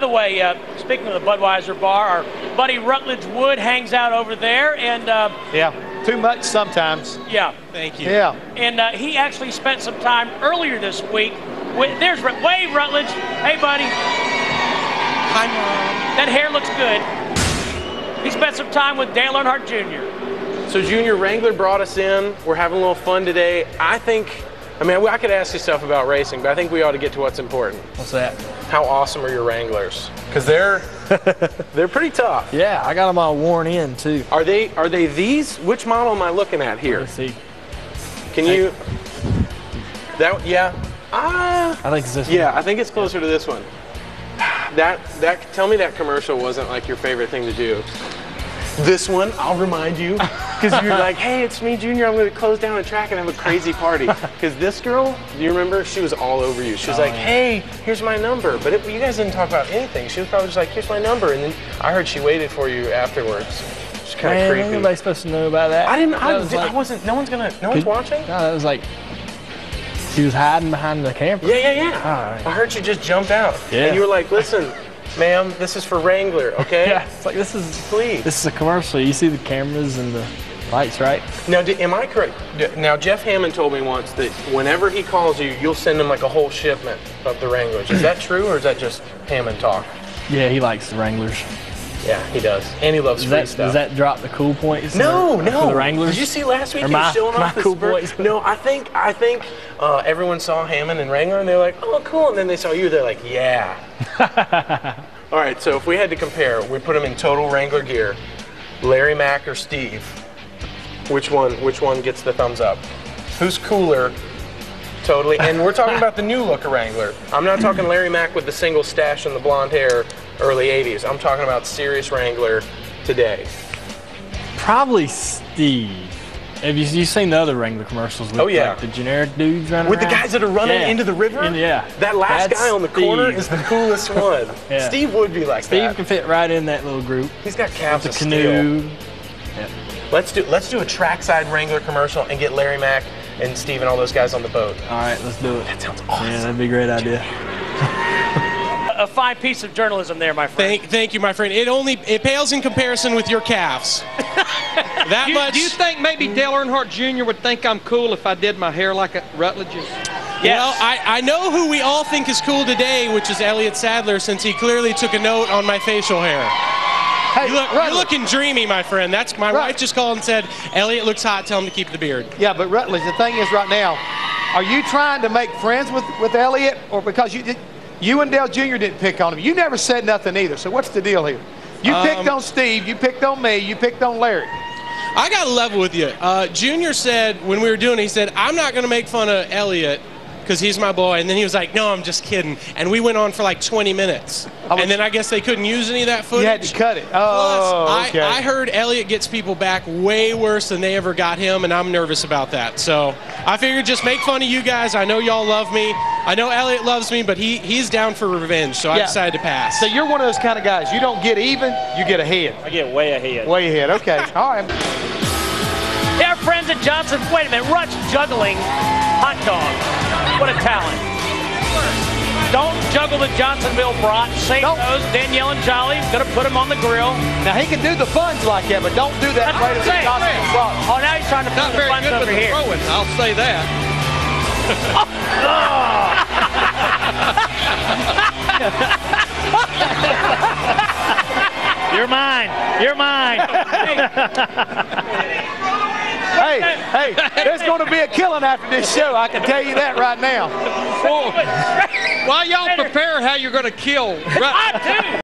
by the way, uh, speaking of the Budweiser bar, our buddy Rutledge Wood hangs out over there, and uh, Yeah, too much sometimes. yeah, Thank you. Yeah. and uh, he actually spent some time earlier this week. With, there's Ru- Wave Rutledge. Hey, buddy, Hi, Mom. that hair looks good. He spent some time with Dale Earnhardt Jr. So Junior Wrangler brought us in. We're having a little fun today. I think, I mean, I could ask you stuff about racing, but I think we ought to get to what's important. What's that? How awesome are your Wranglers? Because they're they're pretty tough. Yeah, I got them all worn in too. Are they are they these? Which model am I looking at here? Let's see. Can you? That yeah. Ah. I think it's this Yeah, I think it's closer to this one. That that tell me that commercial wasn't like your favorite thing to do. This one, I'll remind you, because you're like, hey, it's me, Junior. I'm going to close down a track and have a crazy party. Because this girl, do you remember? She was all over you. She was like, oh, hey, here's my number. But it, you guys didn't talk about anything. She was probably just like, here's my number. And then I heard she waited for you afterwards. It's kind of creepy. ain't nobody supposed to know about that. I didn't. I, was did- I like- wasn't. No one's gonna. No one's watching. No, that was like she was hiding behind the camera. Yeah, yeah, yeah. All right. I heard you just jumped out. Yeah. And you were like, listen, ma'am, this is for Wrangler, okay? Yeah, it's like this is Please. this is a commercial. You see the cameras and the lights, right? Now, am I correct? Now, Jeff Hammond told me once that whenever he calls you, you'll send him like a whole shipment of the Wranglers. Is that true, or is that just Hammond talk? Yeah, he likes the Wranglers. Yeah, he does. And he loves Does free that, stuff. does that drop the cool points? no, for- no. The Wranglers? Did you see last week Or he my- showing my off cool boys? No, I think I think uh, everyone saw Hammond and Wrangler and they're like, oh, cool. And then they saw you, they're like, yeah. All right, so if we had to compare, we put them in total Wrangler gear, Larry Mack or Steve. Which one? Which one gets the thumbs up? Who's cooler? Totally. And we're talking about the new look of Wrangler. I'm not talking Larry Mack with the single stash and the blonde hair, early '80s. I'm talking about serious Wrangler today. Probably Steve. Have you, you seen the other Wrangler commercials with Oh, yeah. like, the generic dudes running With the guys that are running Yeah. into the river? Yeah. That last That's guy on the corner is the coolest one. Yeah. Steve would be like that. Steve that. can fit right in that little group. He's got calves The of steel. canoe. Let's do let's do a trackside Wrangler commercial and get Larry Mack and Steve and all those guys on the boat. All right, let's do it. That sounds awesome. Yeah, that'd be a great idea. A fine piece of journalism there, my friend. Thank, thank you, my friend. It only it pales in comparison with your calves. that Do you, much. do you think maybe Dale Earnhardt Jr. would think I'm cool if I did my hair like a Rutledge's? Well, I, I know who we all think is cool today, which is Elliott Sadler, since he clearly took a note on my facial hair. Hey, You look, you're looking dreamy, my friend. That's my Right. wife just called and said, Elliott looks hot. Tell him to keep the beard. Yeah, but Rutledge, the thing is right now, are you trying to make friends with, with Elliott or because you did, you and Dale Jr. didn't pick on him? You never said nothing either. So what's the deal here? You Um, picked on Steve, you picked on me, you picked on Larry. I got to level with you. Uh, Junior said when we were doing it, he said, I'm not going to make fun of Elliott because he's my boy. And then he was like, No, I'm just kidding. And we went on for like 20 minutes. was- And then I guess they couldn't use any of that footage. You had to cut it. Oh, Plus, Oh, okay. I, I heard Elliott gets people back way worse than they ever got him, and I'm nervous about that. So I figured just make fun of you guys. I know y'all love me. I know Elliott loves me, but he, he's down for revenge, so I Yeah. decided to pass. So you're one of those kind of guys. You don't get even, you get ahead. I get way ahead. Way ahead. Okay. All right. Hey, our friends at Johnson. Wait a minute. Rush juggling hot dog. What a talent. Don't juggle the Johnsonville brat. Save Don't. those. Danielle and Jolly gonna put him on the grill. Now he can do the funds like that, but don't do that That's right at the saying. Johnson Oh, now he's trying to put Not the very funds good over with here. throwing, I'll say that. You're mine. You're mine. Hey, hey, there's going to be a killing after this show. I can tell you that right now. While y'all prepare how you're going to kill Rut- I do.